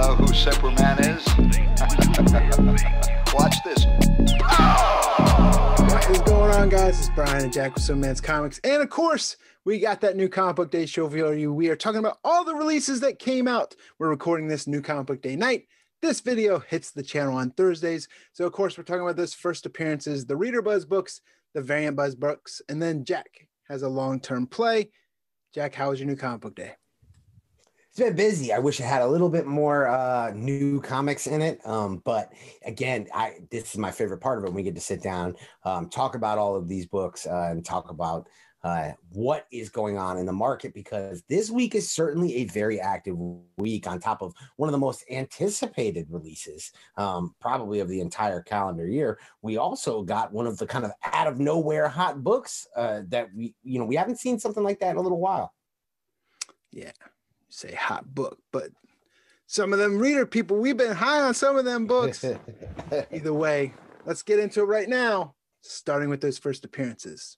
know who Superman is? Watch this. What is going on, guys? It's Brian and Jack with Simpleman's Comics. And of course, we got that new comic book day show for you. We are talking about all the releases that came out. We're recording this new comic book day night. This video hits the channel on Thursdays. So, of course, we're talking about this first appearances, the Reader Buzz books, the Variant Buzz books, and then Jack has a long term play. Jack, how was your new comic book day? It's been busy. I wish it had a little bit more uh, new comics in it. Um, but again, I this is my favorite part of it. We get to sit down, um, talk about all of these books, uh, and talk about uh, what is going on in the market because this week is certainly a very active week on top of one of the most anticipated releases, um, probably of the entire calendar year. We also got one of the kind of out of nowhere hot books uh, that we, you know, we haven't seen something like that in a little while. Yeah, say hot book, but some of them reader people, we've been high on some of them books. Either way, let's get into it right now, starting with those first appearances.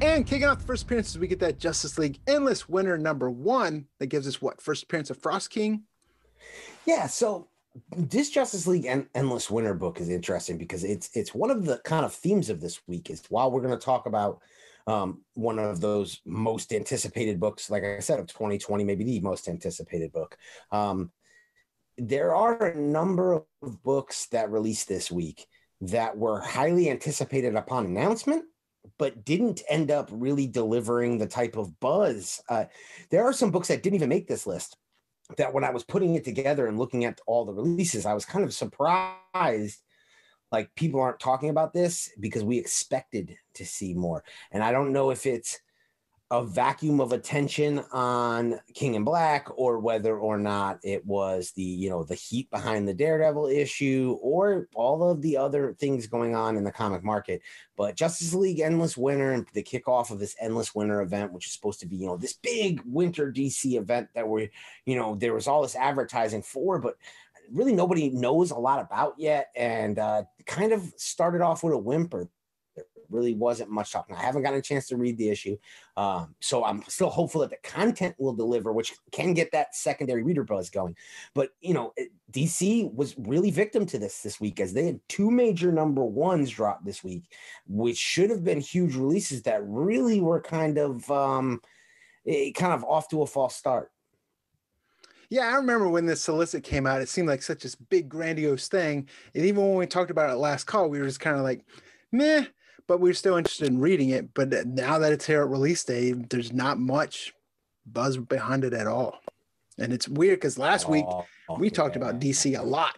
And kicking off the first appearances, we get that Justice League Endless Winter number one that gives us what first appearance of Frost King. Yeah, so this Justice League en- Endless Winter book is interesting because it's it's one of the kind of themes of this week. Is while we're going to talk about um, one of those most anticipated books, like I said, of 2020, maybe the most anticipated book. Um, there are a number of books that released this week that were highly anticipated upon announcement but didn't end up really delivering the type of buzz. Uh, there are some books that didn't even make this list that when I was putting it together and looking at all the releases, I was kind of surprised. Like people aren't talking about this because we expected to see more. And I don't know if it's a vacuum of attention on King in Black or whether or not it was the you know the heat behind the Daredevil issue or all of the other things going on in the comic market but Justice League Endless Winter and the kickoff of this Endless Winter event which is supposed to be you know this big winter DC event that we you know there was all this advertising for but really nobody knows a lot about yet and uh, kind of started off with a whimper There really wasn't much talking. I haven't gotten a chance to read the issue. Um, so I'm still hopeful that the content will deliver, which can get that secondary reader buzz going. But, you know, DC was really victim to this this week as they had two major number ones drop this week, which should have been huge releases that really were kind of, um, eh, kind of off to a false start. Yeah, I remember when this solicit came out, it seemed like such a big, grandiose thing. And even when we talked about it last call, we were just kind of like, meh, but we're still interested in reading it. But now that it's here at release day, there's not much buzz behind it at all. And it's weird because last oh, week we yeah. talked about DC a lot.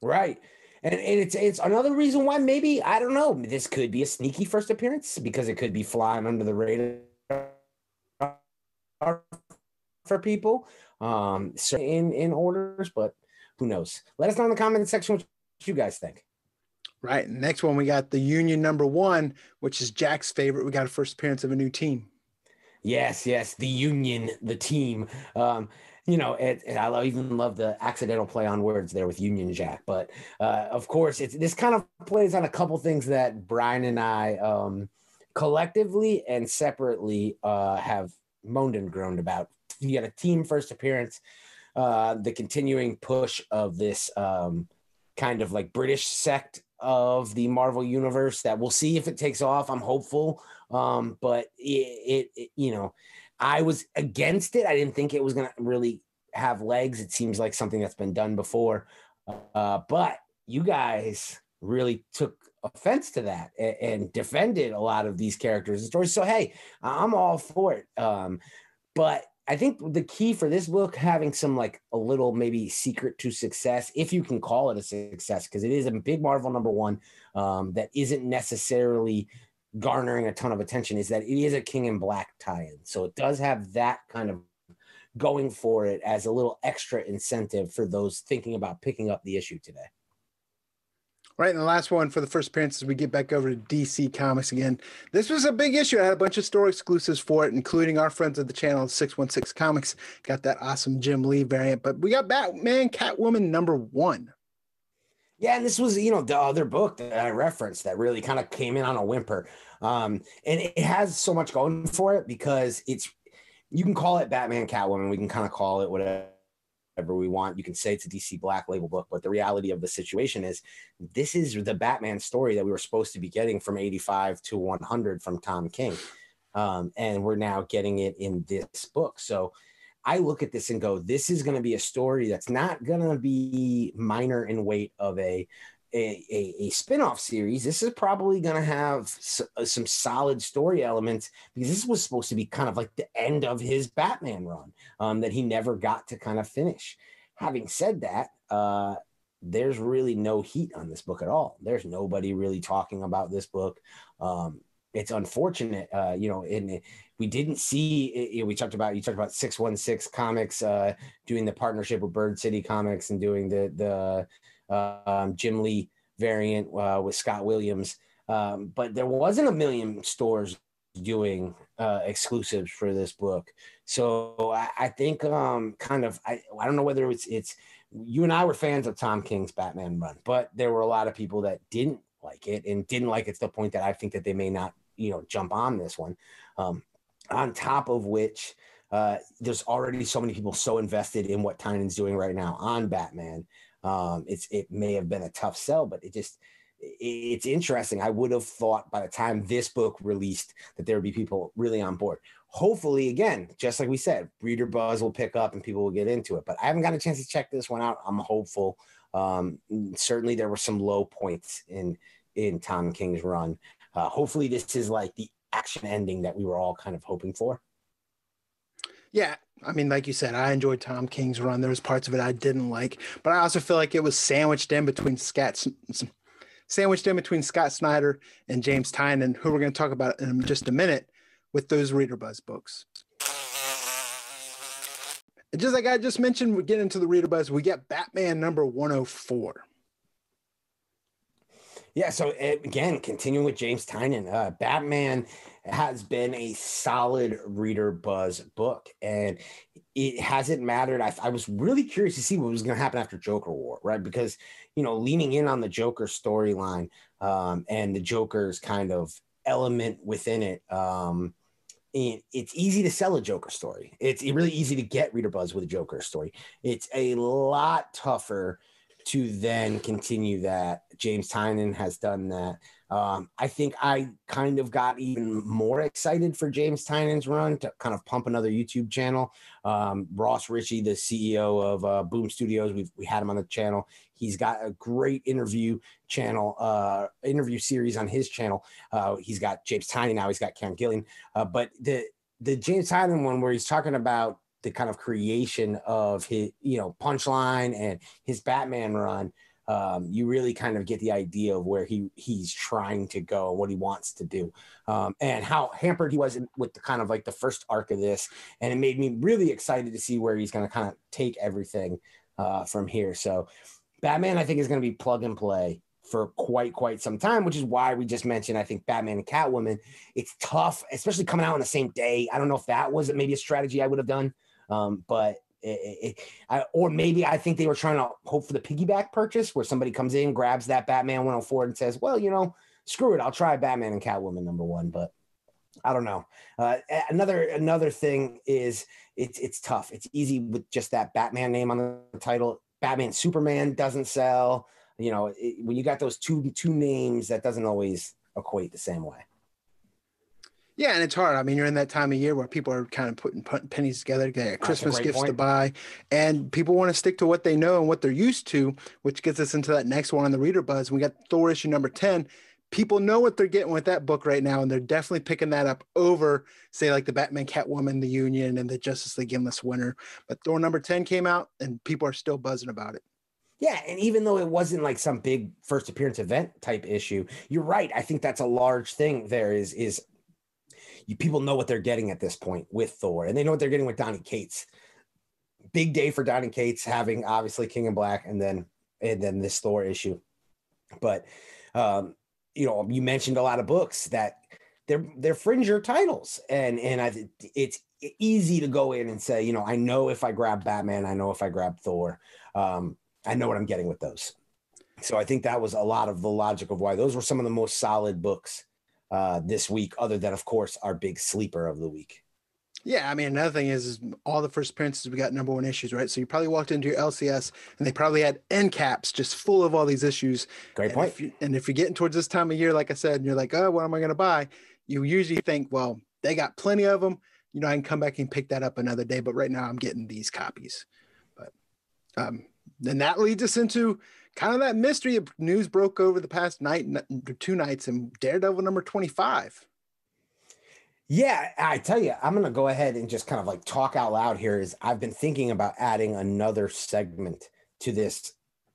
Right. And, and it's it's another reason why maybe I don't know this could be a sneaky first appearance because it could be flying under the radar for people um in in orders but who knows let us know in the comment section what you guys think Right. Next one, we got the Union number one, which is Jack's favorite. We got a first appearance of a new team. Yes, yes, the Union, the team. Um, you know, it, it, I even love the accidental play on words there with Union Jack. But uh, of course, it's this kind of plays on a couple things that Brian and I um, collectively and separately uh, have moaned and groaned about. You got a team first appearance, uh, the continuing push of this um, kind of like British sect of the Marvel universe that we'll see if it takes off. I'm hopeful. Um, but it, it, it, you know, I was against it. I didn't think it was to really have legs. It seems like something that's been done before. Uh, but you guys really took offense to that and, and, defended a lot of these characters and stories. So, hey, I'm all for it. Um, but I think the key for this book having some like a little maybe secret to success, if you can call it a success, because it is a big Marvel number one um, that isn't necessarily garnering a ton of attention, is that it is a King in Black tie-in. So it does have that kind of going for it as a little extra incentive for those thinking about picking up the issue today. Right. And the last one for the first appearance we get back over to DC Comics again. This was a big issue. I had a bunch of store exclusives for it, including our friends of the channel, 616 Comics. Got that awesome Jim Lee variant, but we got Batman Catwoman number one. Yeah, and this was, you know, the other book that I referenced that really kind of came in on a whimper. Um, and it has so much going for it because it's you can call it Batman Catwoman. We can kind of call it whatever we want. You can say it's a DC Black Label book, but the reality of the situation is this is the Batman story that we were supposed to be getting from 85 to 100 from Tom King. Um, and we're now getting it in this book. So I look at this and go, this is going to be a story that's not going to be minor in weight of a a, a, a spin-off series this is probably going to have s- uh, some solid story elements because this was supposed to be kind of like the end of his batman run um, that he never got to kind of finish. Having said that uh, there's really no heat on this book at all. There's nobody really talking about this book. Um, it's unfortunate uh, you know in we didn't see you know, we talked about you talked about 616 comics uh, doing the partnership with bird city comics and doing the the um, Jim Lee variant uh, with Scott Williams. Um, but there wasn't a million stores doing uh, exclusives for this book. So I, I think um, kind of I, I don't know whether it's it's you and I were fans of Tom King's Batman run, but there were a lot of people that didn't like it and didn't like it to the point that I think that they may not you know jump on this one. Um, on top of which uh, there's already so many people so invested in what Tynion's doing right now on Batman um, it's it may have been a tough sell, but it just it's interesting. I would have thought by the time this book released that there would be people really on board. Hopefully, again, just like we said, reader buzz will pick up and people will get into it. But I haven't got a chance to check this one out. I'm hopeful. Um, certainly, there were some low points in in Tom King's run. Uh, hopefully, this is like the action ending that we were all kind of hoping for. Yeah, I mean, like you said, I enjoyed Tom King's run. There was parts of it I didn't like, but I also feel like it was sandwiched in between Scott, sandwiched in between Scott Snyder and James Tynion, who we're going to talk about in just a minute with those Reader Buzz books. Just like I just mentioned, we get into the Reader Buzz. We get Batman number 104. Yeah, so again, continuing with James Tynion, uh, Batman has been a solid reader buzz book, and it hasn't mattered. I, I was really curious to see what was going to happen after Joker War, right? Because you know, leaning in on the Joker storyline um, and the Joker's kind of element within it. Um, it's easy to sell a Joker story. It's really easy to get reader buzz with a Joker story. It's a lot tougher to then continue that. James Tynion has done that. Um, I think I kind of got even more excited for James Tynion's run to kind of pump another YouTube channel. Um, Ross Richie, the CEO of uh, Boom Studios, we've we had him on the channel. He's got a great interview channel, uh, interview series on his channel. Uh, he's got James Tynion now. He's got Kieron Gillen. Uh, but the the James Tynion one where he's talking about the kind of creation of his, you know, punchline and his Batman run, um, you really kind of get the idea of where he he's trying to go, what he wants to do, um, and how hampered he was with the kind of like the first arc of this, and it made me really excited to see where he's going to kind of take everything uh, from here. So, Batman, I think, is going to be plug and play for quite quite some time, which is why we just mentioned I think Batman and Catwoman. It's tough, especially coming out on the same day. I don't know if that was maybe a strategy I would have done. Um, but it, it, I, or maybe I think they were trying to hope for the piggyback purchase where somebody comes in, grabs that Batman 104 and says, well, you know, screw it. I'll try Batman and Catwoman number one, but I don't know. Uh, another, another thing is it's, it's tough. It's easy with just that Batman name on the title. Batman, Superman doesn't sell, you know, it, when you got those two, two names, that doesn't always equate the same way. Yeah, and it's hard. I mean, you're in that time of year where people are kind of putting, putting pennies together to get Christmas gifts point. to buy, and people want to stick to what they know and what they're used to, which gets us into that next one on the reader buzz. We got Thor issue number ten. People know what they're getting with that book right now, and they're definitely picking that up over, say, like the Batman, Catwoman, the Union, and the Justice League Endless Winter. But Thor number ten came out, and people are still buzzing about it. Yeah, and even though it wasn't like some big first appearance event type issue, you're right. I think that's a large thing. There is is you, people know what they're getting at this point with Thor, and they know what they're getting with Donny Cates. Big day for Donny Cates having obviously King in Black, and then and then this Thor issue. But um, you know, you mentioned a lot of books that they're they're fringer titles, and and I it's easy to go in and say, you know, I know if I grab Batman, I know if I grab Thor, um, I know what I'm getting with those. So I think that was a lot of the logic of why those were some of the most solid books uh, this week, other than, of course, our big sleeper of the week. Yeah, I mean, another thing is, is all the first appearances we got number one issues, right? So you probably walked into your LCS and they probably had end caps just full of all these issues. Great and point. If you, and if you're getting towards this time of year, like I said, and you're like, oh, what am I going to buy? You usually think, well, they got plenty of them. You know, I can come back and pick that up another day. But right now, I'm getting these copies. But um, then that leads us into kind of that mystery of news broke over the past night, two nights, and Daredevil number 25. Yeah, I tell you, I'm gonna go ahead and just kind of like talk out loud here. Is I've been thinking about adding another segment to this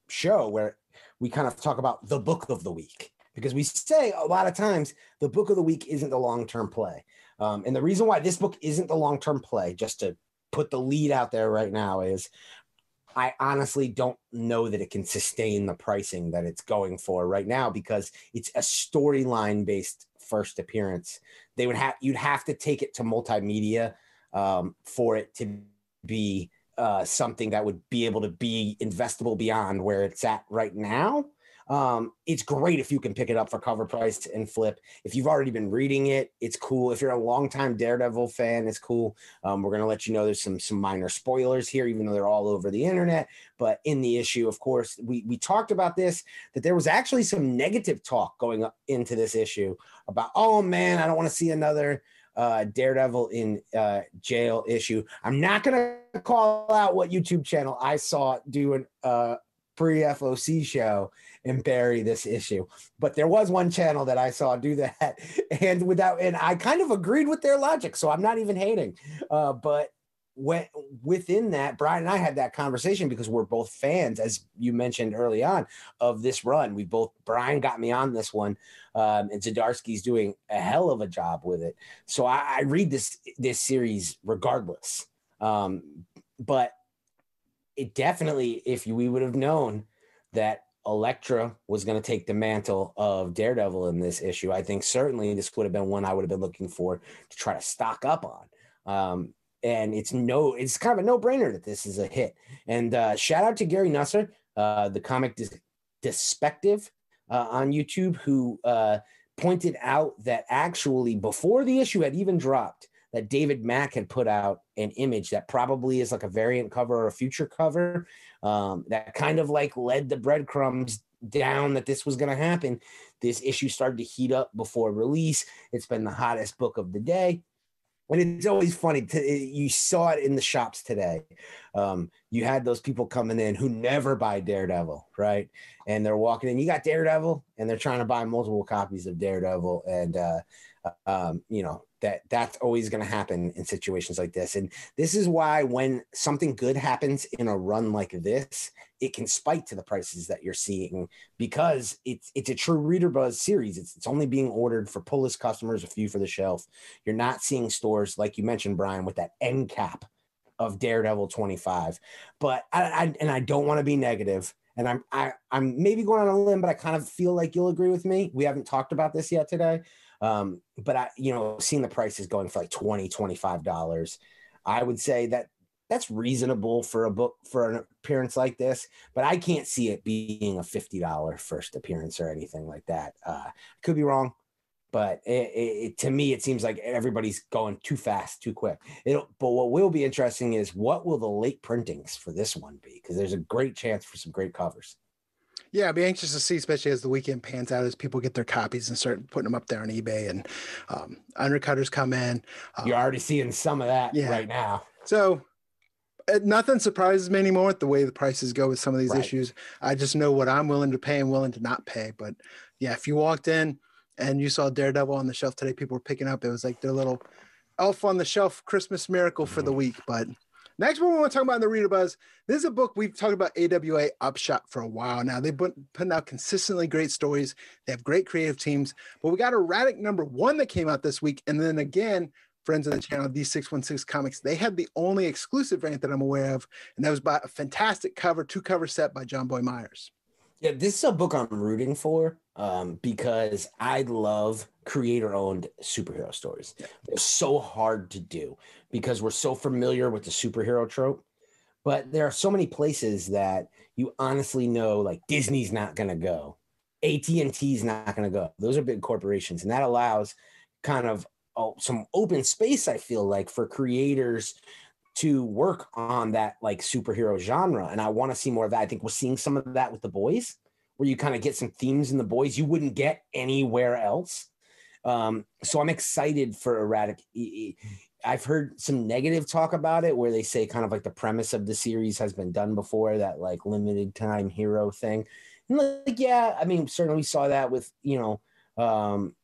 show where we kind of talk about the book of the week because we say a lot of times the book of the week isn't the long term play, um, and the reason why this book isn't the long term play, just to put the lead out there right now, is I honestly don't know that it can sustain the pricing that it's going for right now because it's a storyline based first appearance. They would have you'd have to take it to multimedia um, for it to be uh, something that would be able to be investable beyond where it's at right now. Um, it's great if you can pick it up for cover price and flip. If you've already been reading it, it's cool. If you're a longtime Daredevil fan, it's cool. Um, we're gonna let you know there's some some minor spoilers here, even though they're all over the internet. But in the issue, of course, we we talked about this that there was actually some negative talk going into this issue about, oh man, I don't want to see another uh, Daredevil in uh, jail issue. I'm not gonna call out what YouTube channel I saw doing a pre FOC show and bury this issue. But there was one channel that I saw do that, and without, and I kind of agreed with their logic. So I'm not even hating. Uh, but when within that, Brian and I had that conversation because we're both fans, as you mentioned early on, of this run. We both Brian got me on this one, um, and Zdarsky's doing a hell of a job with it. So I, I read this this series regardless. Um, but it definitely, if we would have known that Elektra was going to take the mantle of Daredevil in this issue, I think certainly this would have been one I would have been looking for to try to stock up on. Um, and it's no, it's kind of a no brainer that this is a hit. And uh, shout out to Gary Nusser, uh, the comic dis- Despective uh, on YouTube, who uh, pointed out that actually before the issue had even dropped, that David Mack had put out an image that probably is like a variant cover or a future cover um, that kind of like led the breadcrumbs down that this was going to happen. This issue started to heat up before release. It's been the hottest book of the day. And it's always funny. To, you saw it in the shops today. Um, you had those people coming in who never buy Daredevil, right? And they're walking in. You got Daredevil, and they're trying to buy multiple copies of Daredevil. And uh, um, you know that that's always going to happen in situations like this and this is why when something good happens in a run like this it can spike to the prices that you're seeing because it's it's a true reader buzz series it's, it's only being ordered for pull list customers a few for the shelf you're not seeing stores like you mentioned brian with that end cap of daredevil 25 but i, I and i don't want to be negative and I'm I, I'm maybe going on a limb, but I kind of feel like you'll agree with me. We haven't talked about this yet today. Um, but I, you know, seeing the prices going for like 20, 25 dollars, I would say that that's reasonable for a book for an appearance like this, but I can't see it being a $50 first appearance or anything like that. Uh, could be wrong, but it, it, to me, it seems like everybody's going too fast, too quick. It'll, but what will be interesting is what will the late printings for this one be? Because there's a great chance for some great covers. Yeah, I'd be anxious to see, especially as the weekend pans out, as people get their copies and start putting them up there on eBay and um, undercutters come in. Um, You're already seeing some of that yeah. right now. So uh, nothing surprises me anymore with the way the prices go with some of these right. issues. I just know what I'm willing to pay and willing to not pay. But yeah, if you walked in and you saw Daredevil on the shelf today, people were picking up. It was like their little elf on the shelf Christmas miracle for the week. But Next one we want to talk about in the Reader Buzz. This is a book we've talked about AWA Upshot for a while now. They've been putting out consistently great stories. They have great creative teams. But we got erratic number one that came out this week. And then again, friends of the channel, D616 Comics, they had the only exclusive variant that I'm aware of. And that was by a fantastic cover, two cover set by Johnboy Meyers. Yeah, this is a book I'm rooting for um, because I love creator owned superhero stories. They're so hard to do because we're so familiar with the superhero trope. But there are so many places that you honestly know, like Disney's not going to go, AT and T's not going to go. Those are big corporations, and that allows kind of oh, some open space. I feel like for creators to work on that like superhero genre, and I want to see more of that. I think we're seeing some of that with the boys, where you kind of get some themes in the boys you wouldn't get anywhere else. Um, so I'm excited for erratic. I've heard some negative talk about it where they say kind of like the premise of the series has been done before, that like limited time hero thing. And like, yeah, I mean, certainly we saw that with, you know, um,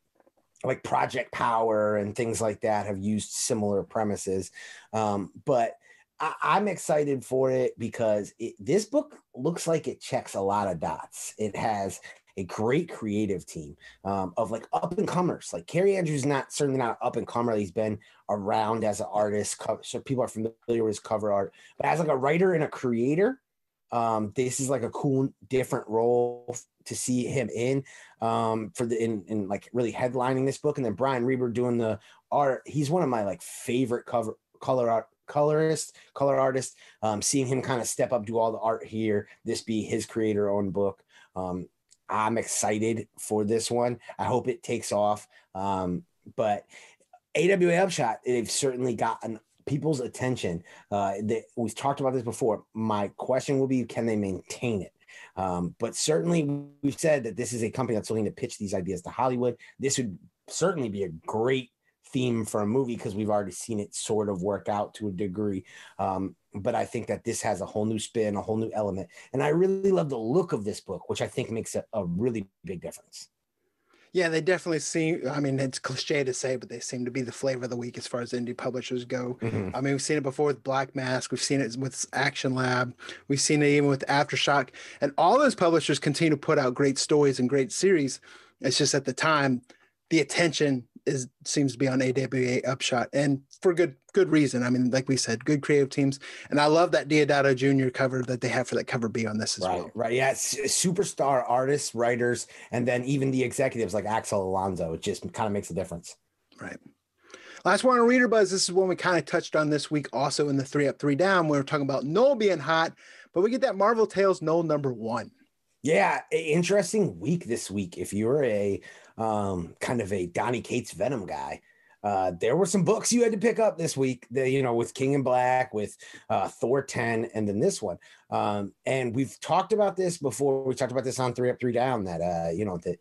like Project Power and things like that have used similar premises. Um, but I, am excited for it because it, this book looks like it checks a lot of dots. It has a great creative team um, of like up and comers. Like Kaare Andrews, not certainly not up and comer. He's been around as an artist, so people are familiar with his cover art. But as like a writer and a creator, um, this is like a cool, different role to see him in um, for the in, in like really headlining this book. And then Brian Reber doing the art. He's one of my like favorite cover color art colorist, color artist. Um, seeing him kind of step up, do all the art here. This be his creator owned book. Um, I'm excited for this one. I hope it takes off. Um, but AWA Upshot, they've certainly gotten people's attention. Uh, they, we've talked about this before. My question will be, can they maintain it? Um, but certainly, we've said that this is a company that's willing to pitch these ideas to Hollywood. This would certainly be a great theme for a movie because we've already seen it sort of work out to a degree. Um, but I think that this has a whole new spin, a whole new element. And I really love the look of this book, which I think makes a, a really big difference. Yeah, they definitely seem. I mean, it's cliche to say, but they seem to be the flavor of the week as far as indie publishers go. Mm-hmm. I mean, we've seen it before with Black Mask. We've seen it with Action Lab. We've seen it even with Aftershock, and all those publishers continue to put out great stories and great series. It's just at the time, the attention is seems to be on AWA Upshot, and for good good reason. I mean, like we said, good creative teams, and I love that Diodato Jr. cover that they have for that cover B on this as right, well. Right, yeah, it's superstar artists, writers, and then even the executives like Axel Alonso. It just kind of makes a difference. Right. Last one on Reader Buzz. This is one we kind of touched on this week, also in the three up, three down. We were talking about Knull being hot, but we get that Marvel Tales Knull number one. Yeah, interesting week this week. If you're a um, kind of a Donny Cates Venom guy, uh, there were some books you had to pick up this week. The, you know, with King in Black, with uh, Thor 10, and then this one. Um, and we've talked about this before. We talked about this on Three Up, Three Down. That uh, you know that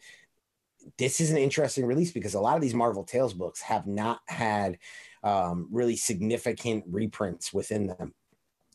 this is an interesting release because a lot of these Marvel Tales books have not had um, really significant reprints within them.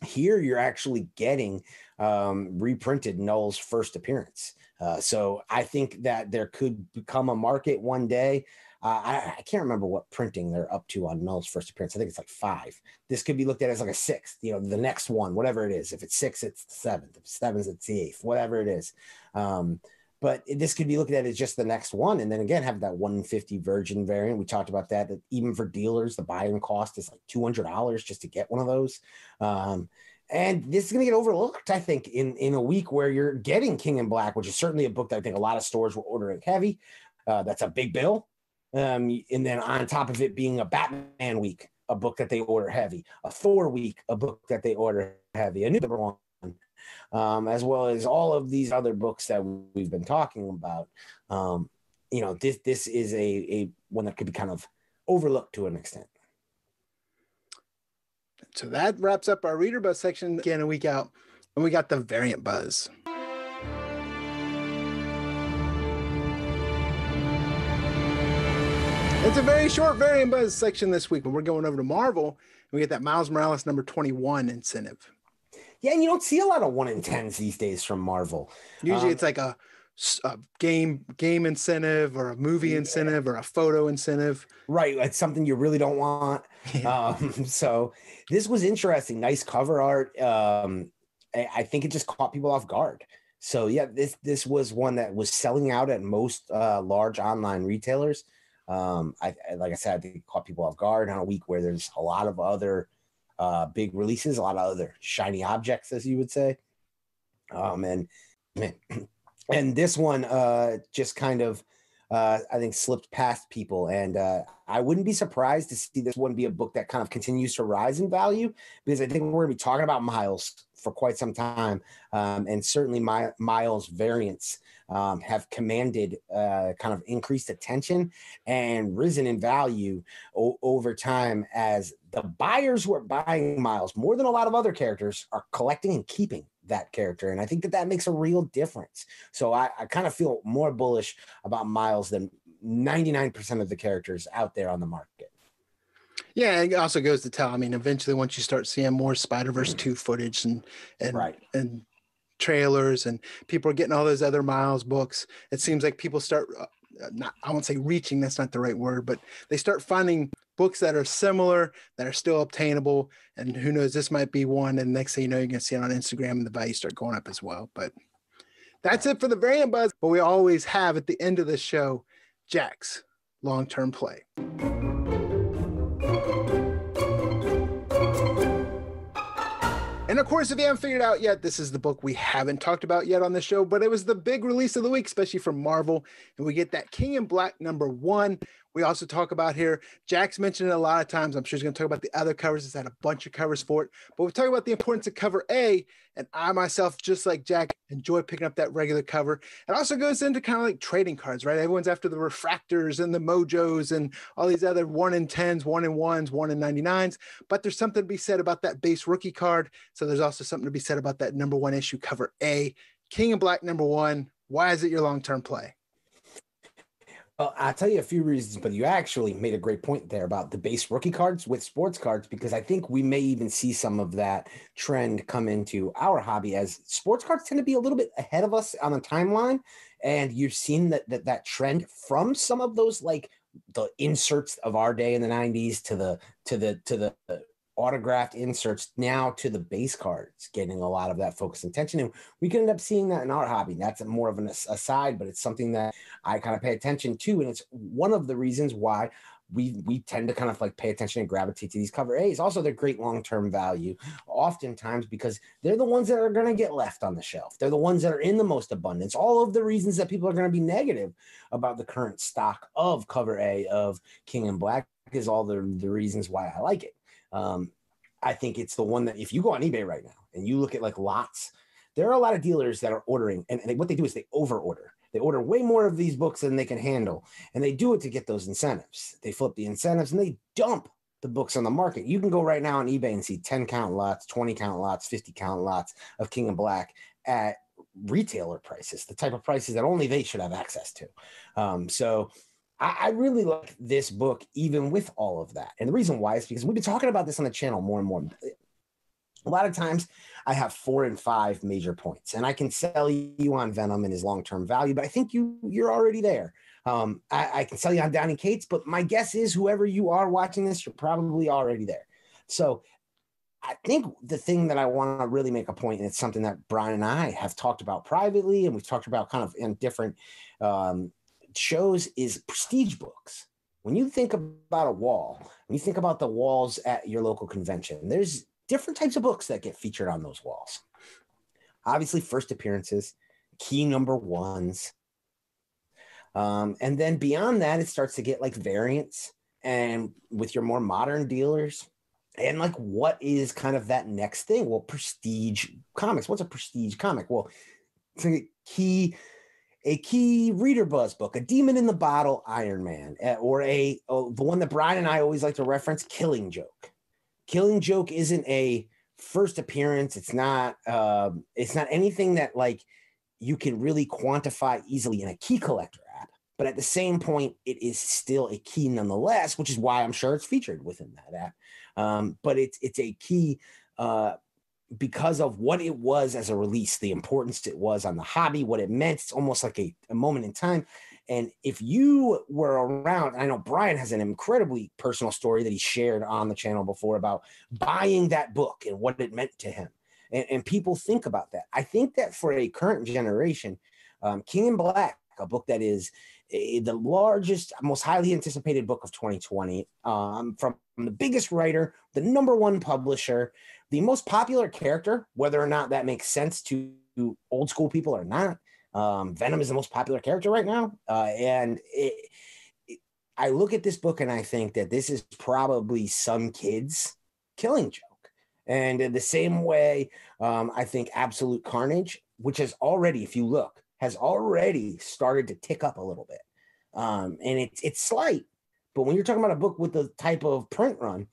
Here, you're actually getting um, reprinted Knull's first appearance. Uh, so I think that there could become a market one day. Uh, I, I, can't remember what printing they're up to on Knull's first appearance. I think it's like five. This could be looked at as like a sixth, you know, the next one, whatever it is. If it's six, it's the seventh. If it's seven, it's the eighth, whatever it is. Um, but this could be looked at as just the next one. And then again, have that 150 virgin variant. We talked about that, that even for dealers, the buying cost is like $200 just to get one of those. Um, and this is going to get overlooked, I think, in, in a week where you're getting King in Black, which is certainly a book that I think a lot of stores were ordering heavy. Uh, that's a big bill. Um, and then on top of it being a Batman week, a book that they order heavy, a Thor week, a book that they order heavy, a new number one, um, as well as all of these other books that we've been talking about. Um, you know, this this is a, a one that could be kind of overlooked to an extent. So that wraps up our reader buzz section again a week out. And we got the variant buzz. It's a very short variant buzz section this week, but we're going over to Marvel and we get that Miles Morales number 21 incentive. Yeah, and you don't see a lot of one in tens these days from Marvel. Usually um, it's like a a game game incentive or a movie incentive or a photo incentive. Right, it's something you really don't want. Um, so this was interesting. Nice cover art. Um, I, I, think it just caught people off guard. So yeah, this this was one that was selling out at most uh, large online retailers. Um, I, like I said, I think it caught people off guard on a week where there's a lot of other uh, big releases, a lot of other shiny objects, as you would say. Um, and man, and this one uh, just kind of uh, I think slipped past people. And uh, I wouldn't be surprised to see this one be a book that kind of continues to rise in value because I think we're going to be talking about Miles for quite some time. Um, and certainly my, Miles variants um, have commanded uh, kind of increased attention and risen in value o- over time as the buyers who are buying Miles more than a lot of other characters are collecting and keeping that character. And I think that that makes a real difference. So I, I kind of feel more bullish about Miles than 99% of the characters out there on the market. Yeah, it also goes to tell. I mean, eventually, once you start seeing more Spider Verse mm. two footage and and right. and trailers, and people are getting all those other Miles books, it seems like people start. Uh, not, I won't say reaching. That's not the right word, but they start finding books that are similar that are still obtainable. And who knows, this might be one. And next thing you know, you're gonna see it on Instagram, and the value start going up as well. But that's it for the variant buzz. But we always have at the end of the show, Jack's long term play. And of course, if you haven't figured out yet, this is the book we haven't talked about yet on the show, but it was the big release of the week, especially from Marvel. And we get that King in Black number one, we also talk about here. Jack's mentioned it a lot of times. I'm sure he's going to talk about the other covers. It's had a bunch of covers for it, but we're talking about the importance of cover A. And I myself, just like Jack, enjoy picking up that regular cover. It also goes into kind of like trading cards, right? Everyone's after the refractors and the mojos and all these other one in tens, one in ones, one in 99s. But there's something to be said about that base rookie card. So there's also something to be said about that number one issue cover A. King in Black number one. Why is it your long term play? Well, I'll tell you a few reasons, but you actually made a great point there about the base rookie cards with sports cards, because I think we may even see some of that trend come into our hobby as sports cards tend to be a little bit ahead of us on the timeline. And you've seen that that, that trend from some of those like the inserts of our day in the 90s to the to the to the autographed inserts now to the base cards, getting a lot of that focus and attention. And we can end up seeing that in our hobby. That's more of an aside, but it's something that I kind of pay attention to. And it's one of the reasons why we we tend to kind of like pay attention and gravitate to these cover A's. Also, they're great long-term value, oftentimes because they're the ones that are going to get left on the shelf. They're the ones that are in the most abundance. All of the reasons that people are going to be negative about the current stock of cover A of King in Black is all the, the reasons why I like it. Um, I think it's the one that if you go on eBay right now and you look at like lots, there are a lot of dealers that are ordering, and, and what they do is they over order. They order way more of these books than they can handle, and they do it to get those incentives. They flip the incentives and they dump the books on the market. You can go right now on eBay and see 10 count lots, 20 count lots, 50 count lots of King in Black at retailer prices, the type of prices that only they should have access to. Um, so I, I really like this book, even with all of that. And the reason why is because we've been talking about this on the channel more and more. A lot of times I have four and five major points, and I can sell you on Venom and his long-term value, but I think you you're already there. Um, I, I, can sell you on Donny Cates, but my guess is whoever you are watching this, you're probably already there. So I think the thing that I want to really make a point, and it's something that Brian and I have talked about privately, and we've talked about kind of in different um, shows is prestige books. When you think about a wall, when you think about the walls at your local convention, there's different types of books that get featured on those walls. Obviously, first appearances, key number ones. Um, and then beyond that, it starts to get like variants and with your more modern dealers. And like, what is kind of that next thing? Well, prestige comics. What's a prestige comic? Well, it's a key a key reader buzz book, a Demon in the Bottle Iron Man, eh, or a oh, the one that Brian and I always like to reference, Killing Joke. Killing Joke isn't a first appearance. It's not. Uh, it's not anything that like you can really quantify easily in a key collector app. But at the same point, it is still a key nonetheless, which is why I'm sure it's featured within that app. Um, but it's it's a key uh, because of what it was as a release, the importance it was on the hobby, what it meant. It's almost like a, a moment in time. And if you were around, I know Brian has an incredibly personal story that he shared on the channel before about buying that book and what it meant to him. And, and people think about that. I think that for a current generation, um, King in Black, a book that is a, the largest, most highly anticipated book of 2020 um, from the biggest writer, the number one publisher, the most popular character, whether or not that makes sense to old school people or not. Um, Venom is the most popular character right now, uh, and it, it, I look at this book and I think that this is probably some kids' killing joke. And in the same way, um, I think Absolute Carnage, which has already, if you look, has already started to tick up a little bit. Um, and it's it's slight, but when you're talking about a book with the type of print run,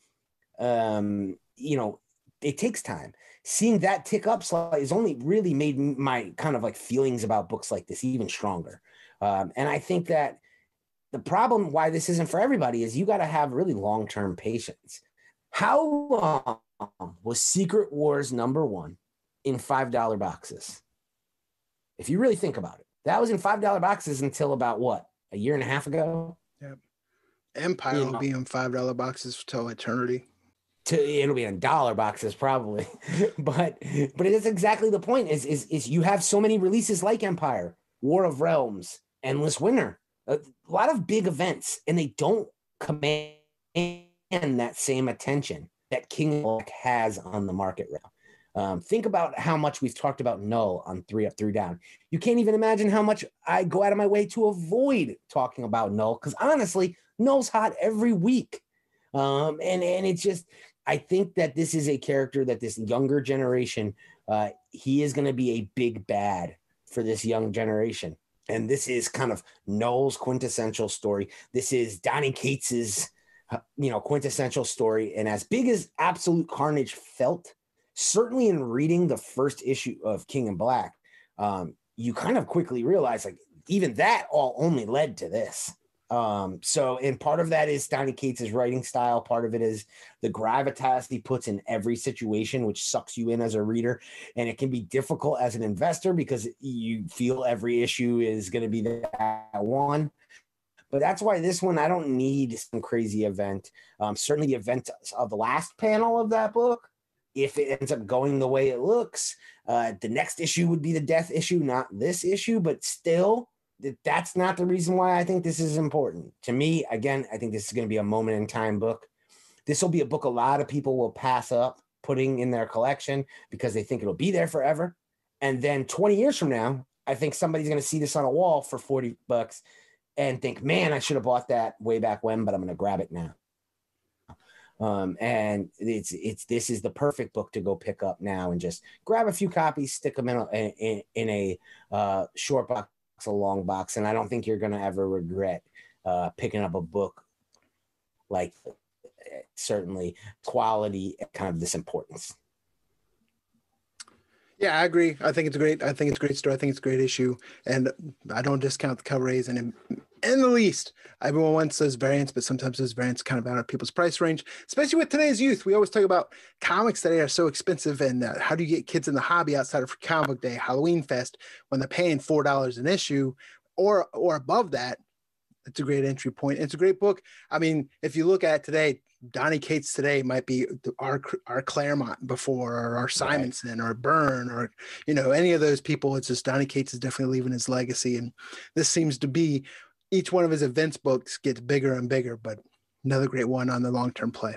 um, you know, it takes time. Seeing that tick up slightly has only really made my kind of like feelings about books like this even stronger. Um, and I think that the problem why this isn't for everybody is you got to have really long term patience. How long was Secret Wars number one in $5 boxes? If you really think about it, that was in $5 boxes until about what, a year and a half ago? Yep. Empire you will be in $5 boxes till eternity to it'll be in dollar boxes probably but but it is exactly the point is is is you have so many releases like empire war of realms endless winter a lot of big events and they don't command that same attention that king has on the market right um, think about how much we've talked about Knull on three up three down. You can't even imagine how much i go out of my way to avoid talking about Knull because honestly Knull's hot every week. Um, and and it's just I think that this is a character that this younger generation, uh, he is going to be a big bad for this young generation. And this is kind of Knull's quintessential story. This is Donny Cates's, you know, quintessential story. And as big as Absolute Carnage felt, certainly in reading the first issue of King in Black, um, you kind of quickly realize like even that all only led to this. Um, so, and part of that is Donny Cates' writing style. Part of it is the gravitas he puts in every situation, which sucks you in as a reader. And it can be difficult as an investor because you feel every issue is going to be that one. But that's why this one, I don't need some crazy event. Um, certainly, the event of the last panel of that book, if it ends up going the way it looks, uh, the next issue would be the death issue, not this issue, but still that's not the reason why I think this is important. To me, again, I think this is going to be a moment in time book. This will be a book a lot of people will pass up putting in their collection because they think it'll be there forever. And then 20 years from now, I think somebody's going to see this on a wall for 40 bucks and think, man, I should have bought that way back when, but I'm going to grab it now. Um, and it's it's this is the perfect book to go pick up now and just grab a few copies, stick them in a, in, in a uh, short box a long box, and I don't think you're going to ever regret uh, picking up a book like certainly quality kind of this importance. Yeah, I agree. I think it's great. I think it's a great story. I think it's a great issue, and I don't discount the cover A's and in, the least. Everyone wants those variants, but sometimes those variants kind of out of people's price range, especially with today's youth. We always talk about comics today are so expensive, and uh, how do you get kids in the hobby outside of Comic Book Day, Halloween Fest, when they're paying four dollars an issue, or or above that? It's a great entry point. It's a great book. I mean, if you look at today, Donny Cates today might be our our Claremont before, or our Simonson, right. or Byrne, or you know any of those people. It's just Donny Cates is definitely leaving his legacy, and this seems to be each one of his events books gets bigger and bigger. But another great one on the long term play.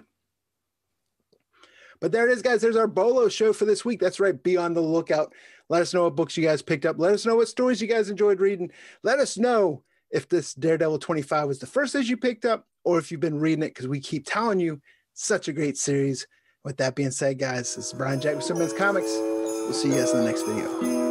But there it is, guys. There's our Bolo show for this week. That's right. Be on the lookout. Let us know what books you guys picked up. Let us know what stories you guys enjoyed reading. Let us know if this Daredevil 25 was the first issue you picked up or if you've been reading it because we keep telling you such a great series. With that being said, guys, this is Brian Jack with Simpleman's Comics. We'll see you guys in the next video.